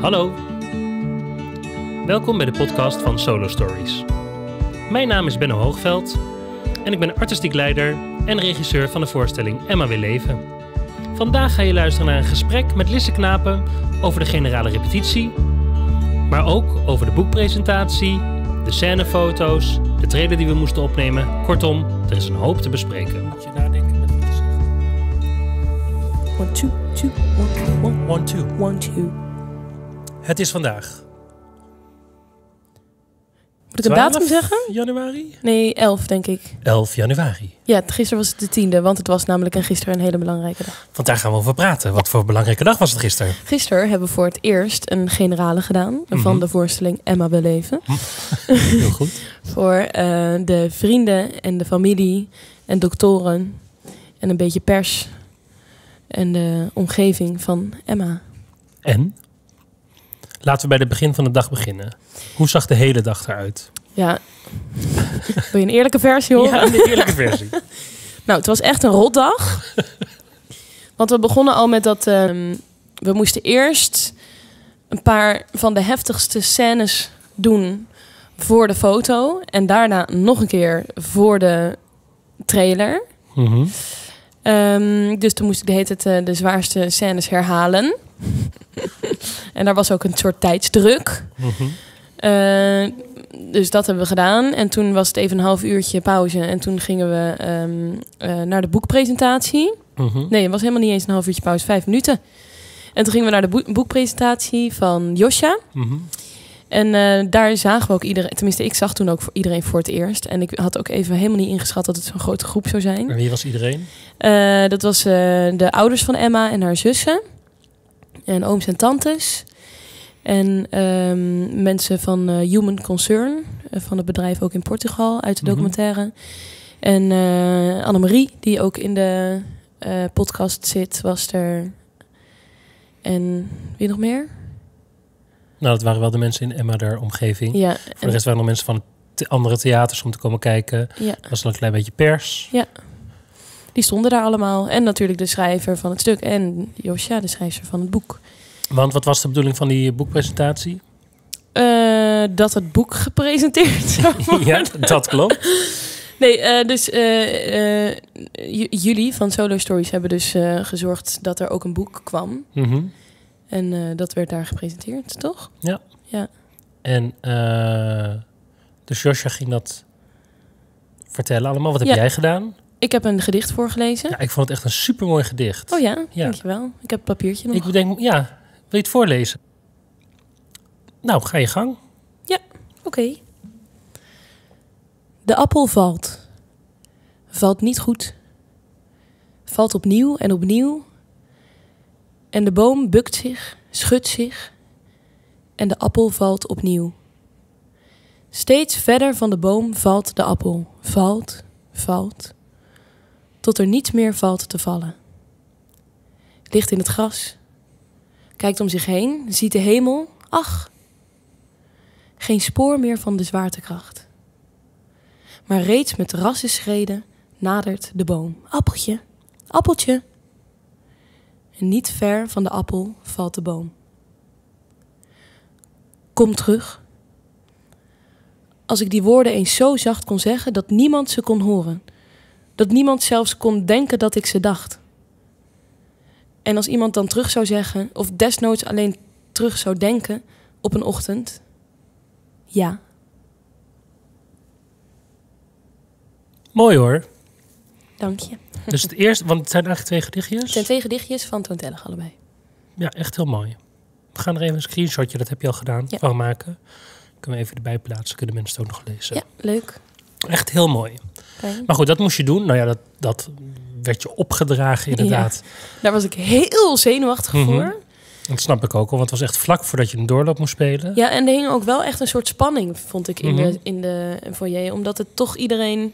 Hallo. Welkom bij de podcast van Solo Stories. Mijn naam is Benno Hoogveld en ik ben artistiek leider en regisseur van de voorstelling Emma wil leven. Vandaag ga je luisteren naar een gesprek met Lisse Knapen over de generale repetitie, maar ook over de boekpresentatie, de scènefoto's, de trailer die we moesten opnemen. Kortom, er is een hoop te bespreken. Moet je nadenken met zegt. One, two, two, one, one, One, two. one, two. Het is vandaag. Moet ik een datum 12 zeggen? Januari? Nee, 11 denk ik. 11 januari. Ja, gisteren was het de tiende, want het was namelijk een gisteren een hele belangrijke dag. Want daar gaan we over praten. Wat voor belangrijke dag was het gisteren? Gisteren hebben we voor het eerst een generale gedaan Mhm. van de voorstelling Emma wil leven. Heel goed. Voor eh, de vrienden en de familie en doktoren en een beetje pers en de omgeving van Emma. En? Laten we bij het begin van de dag beginnen. Hoe zag de hele dag eruit? Ja, wil je een eerlijke versie horen? Ja, de eerlijke versie. Nou, het was echt een rotdag. Want we begonnen al met dat... ehm, we moesten eerst een paar van de heftigste scènes doen voor de foto. En daarna nog een keer voor de trailer. Mhm. Ehm, dus toen moest ik de hele tijd eh, de zwaarste scènes herhalen. en daar was ook een soort tijdsdruk. Mhm. Eh, dus dat hebben we gedaan. En toen was het even een half uurtje pauze. En toen gingen we ehm, eh, naar de boekpresentatie. Mhm. Nee, het was helemaal niet eens een half uurtje pauze, vijf minuten. En toen gingen we naar de boek- boekpresentatie van Josja. Mhm. En eh, daar zagen we ook iedereen, tenminste ik zag toen ook voor iedereen voor het eerst. En ik had ook even helemaal niet ingeschat dat het zo'n grote groep zou zijn. En wie was iedereen? Eh, dat was eh, de ouders van Emma en haar zussen. En ooms en tantes. En ehm, mensen van Human Concern, van het bedrijf ook in Portugal, uit de Mhm. documentaire. En eh Annemarie, die ook in de podcast zit, was er. En wie nog meer? Nou, dat waren wel de mensen in Emma, der omgeving. Ja, Voor de rest waren er mensen van andere theaters om te komen kijken. ja, Er was al een klein beetje pers. die stonden daar allemaal. En natuurlijk de schrijver van het stuk. En Josja, de schrijver van het boek. Want wat was de bedoeling van die boekpresentatie? Eh, dat het boek gepresenteerd zou worden. ja, dat klopt. Nee, eh, dus eh, jullie van Solo Stories hebben dus gezorgd dat er ook een boek kwam. Mhm. En eh, dat werd daar gepresenteerd, toch? En eh dus Josja ging dat vertellen allemaal. Wat heb Ja. jij gedaan? Ik heb een gedicht voorgelezen. Ja, ik vond het echt een supermooi gedicht. Oh ja, Ja. dankjewel. Ik heb het papiertje nog. Ik denk, ja, wil je het voorlezen? Nou, ga je gang. Oké. De appel valt. Valt niet goed. Valt opnieuw en opnieuw. En de boom bukt zich, schudt zich. En de appel valt opnieuw. Steeds verder van de boom valt de appel. Valt, valt. Tot er niets meer valt te vallen. Ligt in het gras. Kijkt om zich heen, ziet de hemel. Ach, geen spoor meer van de zwaartekracht. Maar reeds met rasse schreden nadert de boom. Appeltje, appeltje. En niet ver van de appel valt de boom. Kom terug. Als ik die woorden eens zo zacht kon zeggen dat niemand ze kon horen. Dat niemand zelfs kon denken dat ik ze dacht. En als iemand dan terug zou zeggen, of desnoods alleen terug zou denken op een ochtend, ja. Mooi hoor. Dank je. Dus het eerste, want het zijn eigenlijk twee gedichtjes. Het zijn twee gedichtjes van Toon Tellig allebei. Ja, echt heel mooi. We gaan er even een screenshotje, dat heb je al gedaan, Ja. van maken. Kunnen we even erbij plaatsen, kunnen mensen het ook nog lezen. Ja, leuk. Echt heel mooi. Maar goed, dat moest je doen. Nou ja, dat, dat werd je opgedragen inderdaad. Daar was ik heel zenuwachtig Mhm. voor. Dat snap ik ook al, want het was echt vlak voordat je een doorloop moest spelen. Ja, en er hing ook wel echt een soort spanning, vond ik, in, Mhm. de, in de foyer. Omdat het toch iedereen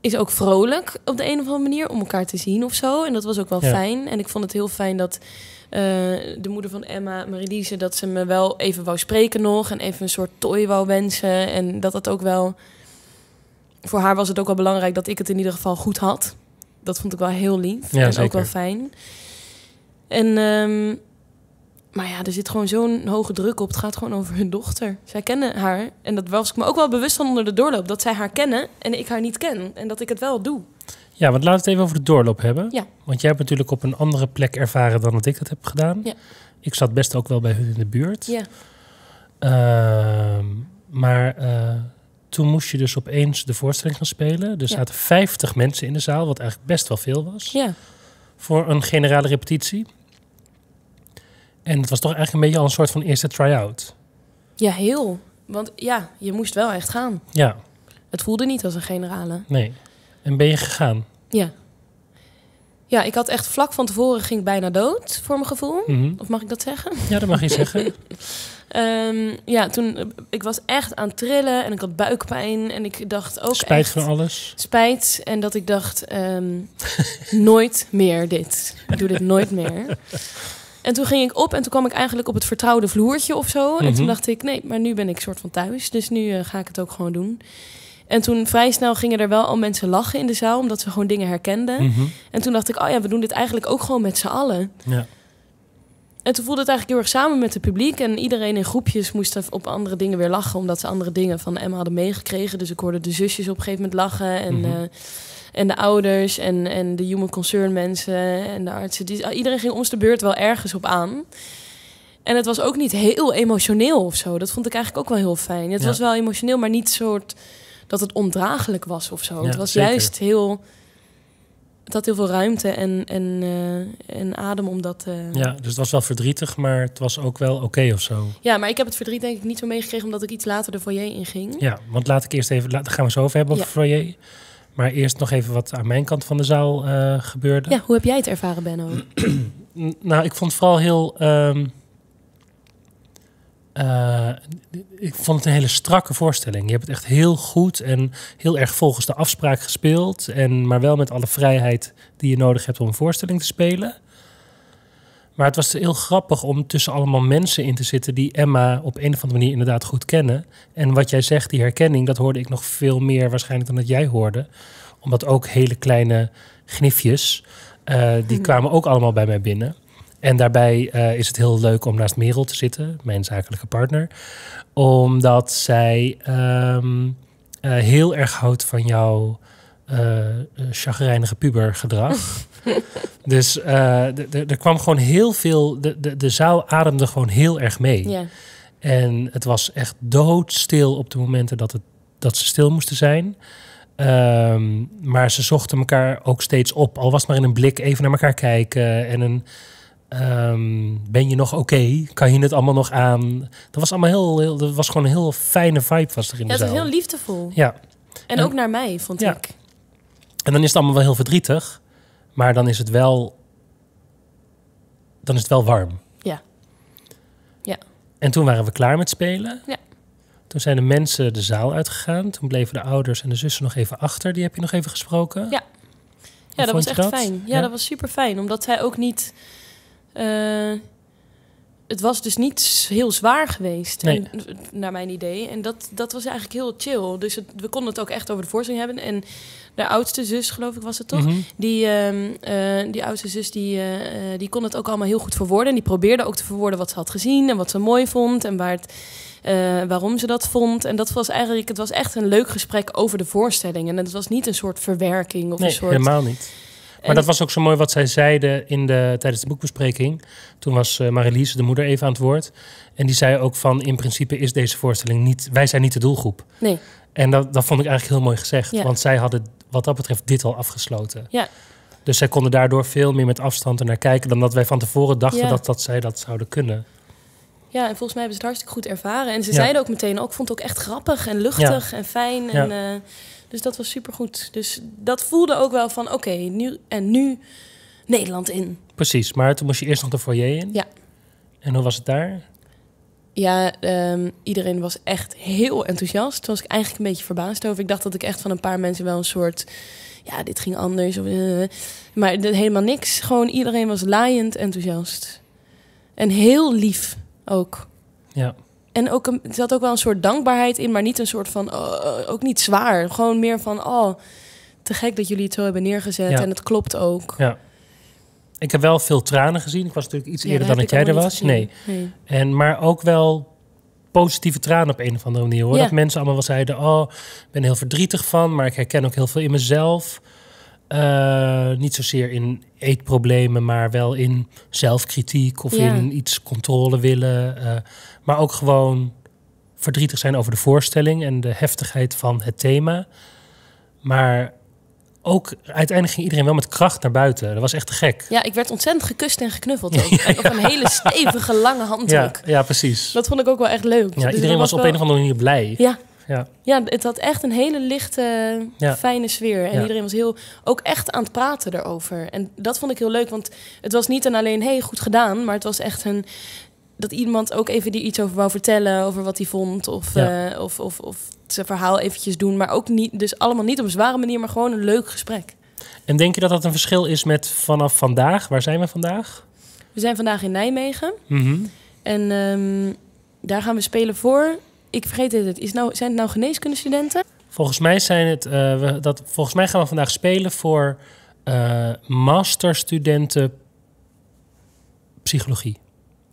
is ook vrolijk op de een of andere manier om elkaar te zien of zo. En dat was ook wel Ja. fijn. En ik vond het heel fijn dat eh, de moeder van Emma, Marilise, dat ze me wel even wou spreken nog. En even een soort tooi wou wensen. En dat het ook wel... Voor haar was het ook wel belangrijk dat ik het in ieder geval goed had. Dat vond ik wel heel lief. Ja, en ook wel fijn. En ehm, Maar ja, er zit gewoon zo'n hoge druk op. Het gaat gewoon over hun dochter. Zij kennen haar. En dat was ik me ook wel bewust van onder de doorloop. Dat zij haar kennen en ik haar niet ken. En dat ik het wel doe. Ja, want laten we het even over de doorloop hebben. Ja. Want jij hebt natuurlijk op een andere plek ervaren dan dat ik dat heb gedaan. Ja. Ik zat best ook wel bij hun in de buurt. Ja. Ehm, maar eh, toen moest je dus opeens de voorstelling gaan spelen. Er Ja. zaten 50 mensen in de zaal, wat eigenlijk best wel veel was. Ja. Voor een generale repetitie. En het was toch eigenlijk een beetje al een soort van eerste try-out. Ja, heel. Want ja, je moest wel echt gaan. Ja, Het voelde niet als een generale. nee. En ben je gegaan? Ja. Ja, ik had echt vlak van tevoren ging ik bijna dood, voor mijn gevoel. Mhm. Of mag ik dat zeggen? Ja, dat mag je zeggen. Ehm, ja, toen, eh, ik was echt aan het trillen en ik had buikpijn. En ik dacht ook Spijt echt... van alles. Spijt. En dat ik dacht, ehm, nooit meer dit. Ik doe dit nooit meer. En toen ging ik op en toen kwam ik eigenlijk op het vertrouwde vloertje of zo. En Mhm. toen dacht ik, nee, maar nu ben ik soort van thuis. Dus nu eh, ga ik het ook gewoon doen. En toen vrij snel gingen er wel al mensen lachen in de zaal, omdat ze gewoon dingen herkenden. Mhm. En toen dacht ik, oh ja, we doen dit eigenlijk ook gewoon met z'n allen. Ja. En toen voelde het eigenlijk heel erg samen met het publiek. En iedereen in groepjes moest op andere dingen weer lachen. Omdat ze andere dingen van Emma hadden meegekregen. Dus ik hoorde de zusjes op een gegeven moment lachen. En, Mhm. eh, en de ouders en, en de human concern mensen en de artsen. Die, iedereen ging ons de beurt wel ergens op aan. En het was ook niet heel emotioneel of zo. Dat vond ik eigenlijk ook wel heel fijn. Het Ja. was wel emotioneel, maar niet soort dat het ondraaglijk was of zo. Ja, het was zeker. juist heel... Het had heel veel ruimte en, en, eh, en adem om dat... eh, ja, dus het was wel verdrietig, maar het was ook wel oké of zo. Ja, maar ik heb het verdriet denk ik niet zo meegekregen omdat ik iets later de foyer inging. Ja, want laat ik eerst even, laat, daar gaan we zo over hebben, over Ja. foyer. Maar eerst nog even wat aan mijn kant van de zaal eh, gebeurde. Ja, hoe heb jij het ervaren, Benno? Nou, ik vond het vooral heel. ehm, eh, ik vond het een hele strakke voorstelling. Je hebt het echt heel goed en heel erg volgens de afspraak gespeeld. En, maar wel met alle vrijheid die je nodig hebt om een voorstelling te spelen. Maar het was heel grappig om tussen allemaal mensen in te zitten die Emma op een of andere manier inderdaad goed kennen. En wat jij zegt, die herkenning, dat hoorde ik nog veel meer waarschijnlijk dan dat jij hoorde. Omdat ook hele kleine gnifjes, eh, die Mhm. kwamen ook allemaal bij mij binnen. En daarbij eh, is het heel leuk om naast Merel te zitten, mijn zakelijke partner. Omdat zij ehm, eh, heel erg houdt van jouw eh, chagrijnige pubergedrag. dus er kwam gewoon heel veel... De, de, de zaal ademde gewoon heel erg mee. En het was echt doodstil op de momenten dat, het, dat ze stil moesten zijn. Ehm, maar ze zochten elkaar ook steeds op. Al was het maar in een blik even naar elkaar kijken. En een... ehm, ben je nog oké? Kan je het allemaal nog aan? Dat was allemaal heel, heel dat was gewoon een heel fijne vibe was er in ja de het was zaal. heel liefdevol. Ja, En En- ook naar mij, vond Ja. ik. en dan is het allemaal wel heel verdrietig, maar dan is het wel, dan is het wel warm. Ja. Ja. En toen waren we klaar met spelen. Ja. Toen zijn de mensen de zaal uitgegaan. Toen bleven de ouders en de zussen nog even achter. Die heb je nog even gesproken. Ja. Ja, dat was echt fijn. Ja, Ja? dat was super fijn. Omdat zij ook niet... eh, het was dus niet heel zwaar geweest, Nee. en, naar mijn idee. En dat, dat was eigenlijk heel chill. Dus het- we konden het ook echt over de voorstelling hebben. En de oudste zus, geloof ik, was het toch? Mhm. Die, ehm, eh, die oudste zus, die, eh, die kon het ook allemaal heel goed verwoorden. En die probeerde ook te verwoorden wat ze had gezien en wat ze mooi vond. En waar het, waarom ze dat vond. En dat was eigenlijk, het was echt een leuk gesprek over de voorstelling. En het was niet een soort verwerking of Nee, een soort... helemaal niet. Maar dat was ook zo mooi wat zij zeiden in de, tijdens de boekbespreking. Toen was uh, Marilies, de moeder, even aan het woord. En die zei ook van, in principe is deze voorstelling niet... Wij zijn niet de doelgroep. Nee. En dat, dat vond ik eigenlijk heel mooi gezegd. Ja. Want zij hadden wat dat betreft dit al afgesloten. Ja. Dus zij konden daardoor veel meer met afstand er naar kijken... dan dat wij van tevoren dachten Ja. dat, dat zij dat zouden kunnen. Ja, en volgens mij hebben ze het hartstikke goed ervaren. En ze Ja. zeiden ook meteen, ook ik vond het ook echt grappig en luchtig en fijn. Ja. En, eh, dus dat was supergoed. Dus dat voelde ook wel van, oké, nu en nu Nederland in. Precies, maar toen moest je eerst nog de foyer in. Ja. En hoe was het daar? Ja, ehm, iedereen was echt heel enthousiast. Toen was ik eigenlijk een beetje verbaasd over. Ik dacht dat ik echt van een paar mensen wel een soort... Ja, dit ging anders. Of, eh, maar helemaal niks. Gewoon iedereen was laaiend enthousiast. En heel lief ook. Ja. En ook een, er zat ook wel een soort dankbaarheid in, maar niet een soort van, oh, ook niet zwaar. Gewoon meer van, oh, te gek dat jullie het zo hebben neergezet Ja. en het klopt ook. Ja. Ik heb wel veel tranen gezien. Ik was natuurlijk iets Ja, eerder dan dat ik jij er was. Nee. En, maar ook wel positieve tranen op een of andere manier. Hoor. Ja. Dat mensen allemaal wel zeiden, oh, ik ben heel verdrietig van, maar ik herken ook heel veel in mezelf. Eh, niet zozeer in eetproblemen, maar wel in zelfkritiek of Ja. in iets controle willen. eh, maar ook gewoon verdrietig zijn over de voorstelling en de heftigheid van het thema. Maar ook uiteindelijk ging iedereen wel met kracht naar buiten. Dat was echt te gek. Ja, ik werd ontzettend gekust en geknuffeld ook. En op een hele stevige, lange Ja, handdruk. ja precies. Dat vond ik ook wel echt leuk. Ja, Dus iedereen was op een of andere manier blij. Ja, Ja. ja, het had echt een hele lichte, Ja. fijne sfeer. En Ja. iedereen was heel, ook echt aan het praten erover. En dat vond ik heel leuk, want het was niet een alleen, hey, goed gedaan. Maar het was echt een, dat iemand ook even die iets over wou vertellen, over wat hij vond. Of, Ja. eh, of, of, of zijn verhaal eventjes doen. Maar ook niet, dus allemaal niet op een zware manier, maar gewoon een leuk gesprek. En denk je dat dat een verschil is met vanaf vandaag? Waar zijn we vandaag? We zijn vandaag in Nijmegen. Mhm. En ehm, daar gaan we spelen voor. Ik vergeet het. Is nou, zijn het nou geneeskundestudenten? Volgens mij zijn het. eh, we, dat, volgens mij gaan we vandaag spelen voor eh, masterstudenten psychologie.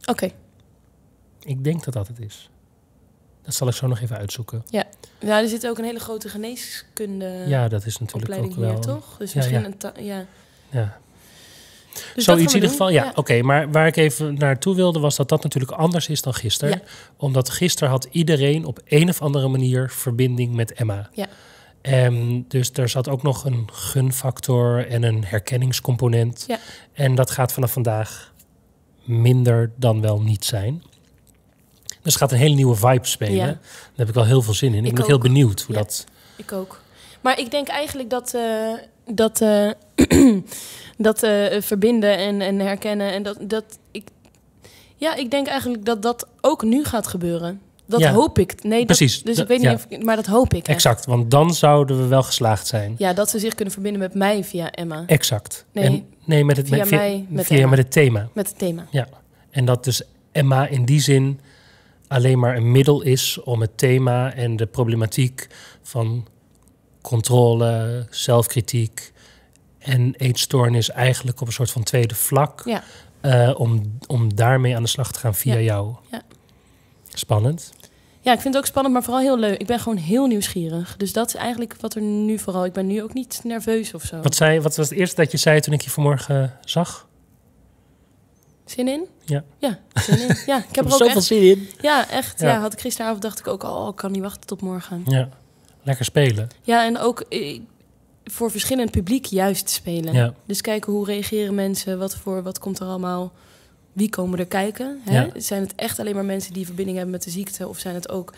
Oké. Ik denk dat dat het is. Dat zal ik zo nog even uitzoeken. Ja, er zit ook een hele grote geneeskunde ja, dat is natuurlijk ook wel. hier, toch? Dus Ja, misschien ja. een... ja. Ja. Dus Zoiets in ieder geval. Ja, oké. maar waar ik even naartoe wilde was dat dat natuurlijk anders is dan gisteren. Ja. Omdat gisteren had iedereen op een of andere manier verbinding met Emma. Ja. En dus er zat ook nog een gunfactor en een herkenningscomponent. Ja. En dat gaat vanaf vandaag minder dan wel niet zijn. Dus het gaat een hele nieuwe vibe spelen. Ja. Daar heb ik wel heel veel zin in. Ik, Ik ben ook heel benieuwd hoe Ja. dat... Ik ook. Maar ik denk eigenlijk dat... eh, dat eh, dat eh, verbinden en, en herkennen en dat... dat ik, ja, ik denk eigenlijk dat dat ook nu gaat gebeuren. Dat Ja. hoop ik. Nee, dat- Precies. dus ik weet niet ja. of... ik- Maar dat hoop ik echt. Exact, want dan zouden we wel geslaagd zijn. Ja, dat ze zich kunnen verbinden met mij via Emma. Exact. Nee. En, nee, met het, Via met, via, mij, met via Emma. met het thema. Met het thema. Ja. En dat dus Emma in die zin alleen maar een middel is om het thema en de problematiek van controle, zelfkritiek en eetstoornis eigenlijk op een soort van tweede vlak. Ja. eh, om, om daarmee aan de slag te gaan via Ja. jou. Ja. Spannend. Ja, ik vind het ook spannend, maar vooral heel leuk. Ik ben gewoon heel nieuwsgierig. Dus dat is eigenlijk wat er nu vooral... Ik ben nu ook niet nerveus of zo. Wat, zei, wat was het eerste dat je zei toen ik je vanmorgen zag? Zin in? Ja. Ja, zin in. Ja, ik heb er ook zoveel echt... zin in. Ja, echt. Ja. Ja. had ik gisteravond dacht ik ook al, oh, ik kan niet wachten tot morgen. Ja, lekker spelen. Ja, en ook eh, voor verschillend publiek juist spelen. Ja. Dus kijken hoe reageren mensen, wat voor, wat komt er allemaal, wie komen er kijken. Hè? Ja. Zijn het echt alleen maar mensen die verbinding hebben met de ziekte, of zijn het ook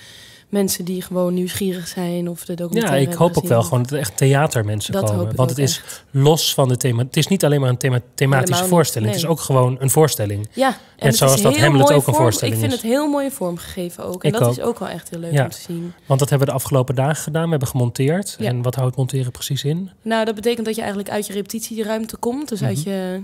mensen die gewoon nieuwsgierig zijn of de Ja, documentaire ik hoop ook wel gewoon dat er echt theatermensen Dat komen. Want het is echt. los van het thema. Het is niet alleen maar een thema, thematische Helemaal voorstelling. Het is ook gewoon een voorstelling. Ja, en zoals is dat Hamlet ook een voorstelling Ik vind is. het heel mooi vormgegeven ook. En Ik dat ook. is ook wel echt heel leuk Ja. om te zien. Want dat hebben we de afgelopen dagen gedaan. We hebben gemonteerd. Ja. En wat houdt monteren precies in? Nou, dat betekent dat je eigenlijk uit je repetitieruimte komt. Dus uit Mhm. je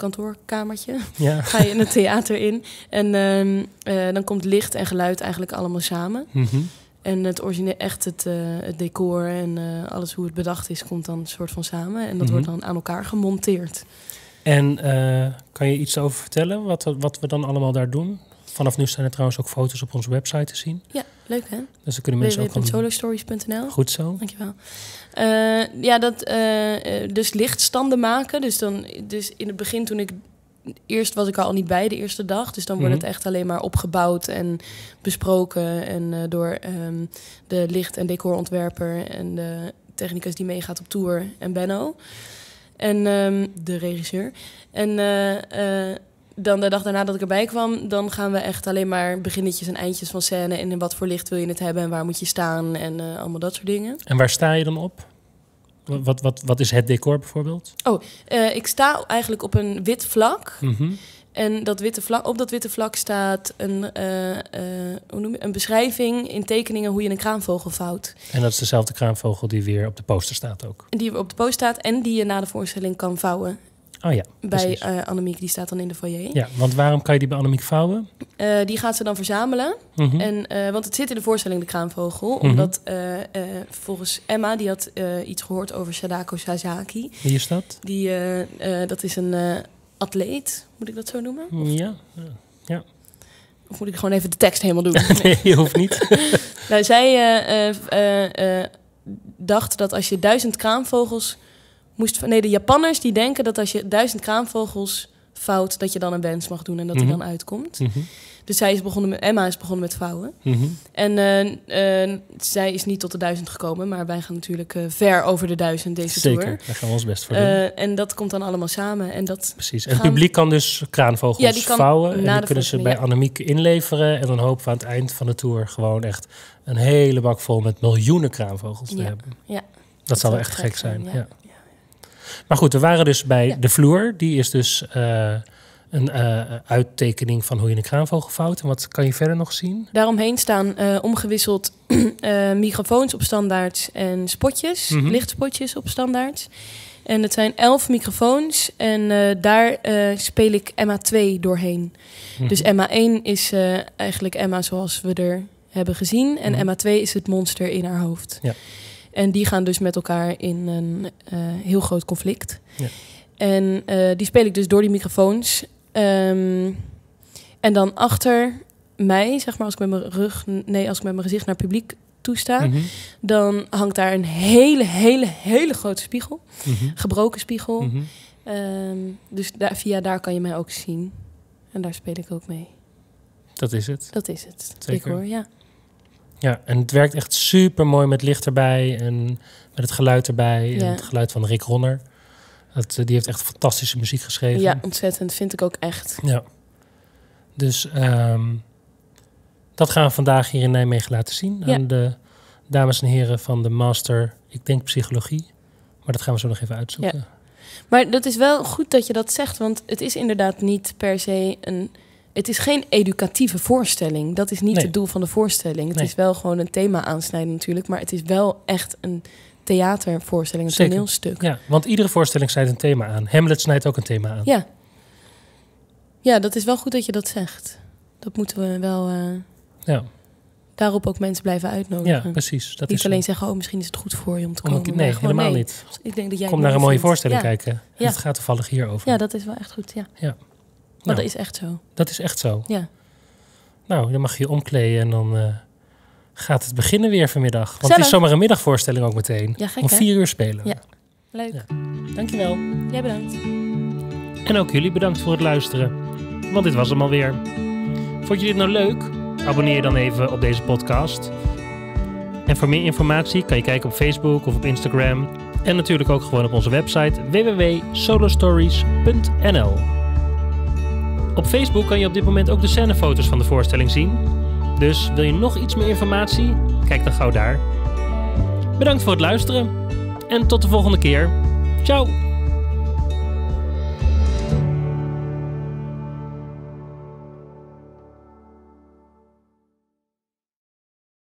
kantoorkamertje. Ja. Ga je in het theater in. En ehm, eh, dan komt licht en geluid eigenlijk allemaal samen. Mhm. En het origineel, echt het, eh, het decor en eh, alles hoe het bedacht is, komt dan een soort van samen. En dat Mhm. wordt dan aan elkaar gemonteerd. En kan je iets over vertellen? Wat, wat we dan allemaal daar doen? Vanaf nu staan er trouwens ook foto's op onze website te zien. Ja, leuk hè? Dus dan kunnen mensen ook... www.solostories.nl Goed zo. Dankjewel. Eh ja, dat, eh, eh, dus lichtstanden maken. Dus, dan, dus in het begin toen ik... Eerst was ik al niet bij de eerste dag. Dus dan wordt Mhm. het echt alleen maar opgebouwd en besproken. En door ehm, de licht- en decorontwerper en de technicus die meegaat op tour en Benno. En ehm, de regisseur. En dan de dag daarna dat ik erbij kwam, dan gaan we echt alleen maar beginnetjes en eindjes van scène. En in wat voor licht wil je het hebben en waar moet je staan en eh, allemaal dat soort dingen. En waar sta je dan op? Wat, wat, wat is het decor bijvoorbeeld? Eh, ik sta eigenlijk op een wit vlak. Mhm. En dat witte vlak, op dat witte vlak staat een, eh, hoe noem je, een beschrijving in tekeningen hoe je een kraanvogel vouwt. En dat is dezelfde kraanvogel die weer op de poster staat ook. Die op de post staat en die je na de voorstelling kan vouwen. Oh ja, Bij eh Annemiek, die staat dan in de foyer. Ja, want waarom kan je die bij Annemiek vouwen? Eh, die gaat ze dan verzamelen. Mhm. En, eh, want het zit in de voorstelling De Kraanvogel. Mhm. Omdat volgens Emma, die had iets gehoord over Sadako Sasaki. Wie is dat? Die, dat is een, atleet, moet ik dat zo noemen? Ja, Of moet ik gewoon even de tekst helemaal doen? nee, je hoeft niet. Nou, zij dacht dat als je duizend kraanvogels moest... Nee, de Japanners die denken dat als je duizend kraanvogels vouwt... dat je dan een wens mag doen en dat Mhm. die dan uitkomt. Mhm, Dus zij is begonnen met, Emma is begonnen met vouwen. mhm. En eh, eh, zij is niet tot de duizend gekomen... maar wij gaan natuurlijk eh, ver over de duizend deze Zeker, tour. daar gaan we ons best voor doen. En dat komt dan allemaal samen. En dat, Precies. En het gaan- publiek kan dus kraanvogels Ja, die kan vouwen. En die kunnen ze bij Annemiek inleveren. En dan hopen we aan het eind van de tour gewoon echt een hele bak vol met miljoenen kraanvogels te Ja, hebben. ja. Dat, zal wel echt gek zijn. ja. ja. Maar goed, we waren dus bij Ja. de vloer. Die is dus eh, een eh, uittekening van hoe je een kraanvogel vouwt. En wat kan je verder nog zien? Daaromheen staan eh, omgewisseld microfoons op standaard en spotjes, Mhm. lichtspotjes op standaard. En het zijn elf microfoons en daar speel ik Emma 2 doorheen. Mhm. Dus Emma 1 is eigenlijk Emma zoals we er hebben gezien. En Mhm. Emma 2 is het monster in haar hoofd. Ja. En die gaan dus met elkaar in een eh, heel groot conflict. Ja. En eh, die speel ik dus door die microfoons. Ehm, en dan achter mij, zeg maar, als ik met mijn rug, nee, als ik met mijn gezicht naar het publiek toesta, Mhm, dan hangt daar een hele, hele, hele grote spiegel. mhm, Gebroken spiegel. mhm. Ehm, dus daar, via daar kan je mij ook zien. En daar speel ik ook mee. Dat is het. Dat is het. Zeker. Decor, ja. Ja, en het werkt echt super mooi met licht erbij en met het geluid erbij. En Ja. het geluid van Rick Ronner. Dat, eh, die heeft echt fantastische muziek geschreven. ja, ontzettend. Vind ik ook echt. Ja. Dus ehm, dat gaan we vandaag hier in Nijmegen laten zien Ja. aan de dames en heren van de master, ik denk psychologie. Maar dat gaan we zo nog even uitzoeken. Maar dat is wel goed dat je dat zegt, want het is inderdaad niet per se een. Het is geen educatieve voorstelling. Dat is niet Nee. het doel van de voorstelling. Het Nee. is wel gewoon een thema aansnijden natuurlijk, maar het is wel echt een theatervoorstelling, een Zeker. toneelstuk. Ja, want iedere voorstelling snijdt een thema aan. Hamlet snijdt ook een thema aan. Ja. Ja, dat is wel goed dat je dat zegt. Dat moeten we wel eh, Ja, daarop ook mensen blijven uitnodigen. ja precies. Dat niet is alleen zo. zeggen, oh, misschien is het goed voor je om te komen. nee, helemaal nee. niet. Ik denk dat jij Kom naar een mooi mooie vindt. voorstelling ja. kijken. En Ja. Het gaat toevallig hierover. Ja, dat is wel echt goed. Ja. Ja. Maar Nou. dat is echt zo. Dat is echt zo. Ja. Nou, dan mag je je omkleden en dan eh, gaat het beginnen weer vanmiddag. Want het is zomaar een middagvoorstelling ook meteen. Ja, gek Om hè? vier uur spelen. Ja. Leuk. Ja. Dankjewel. Jij bedankt. En ook jullie bedankt voor het luisteren. Want dit was hem alweer. Vond je dit nou leuk? Abonneer je dan even op deze podcast. En voor meer informatie kan je kijken op Facebook of op Instagram. En natuurlijk ook gewoon op onze website www.solostories.nl. Op Facebook kan je op dit moment ook de scènefoto's van de voorstelling zien. Dus wil je nog iets meer informatie? Kijk dan gauw daar. Bedankt voor het luisteren. En tot de volgende keer. Ciao!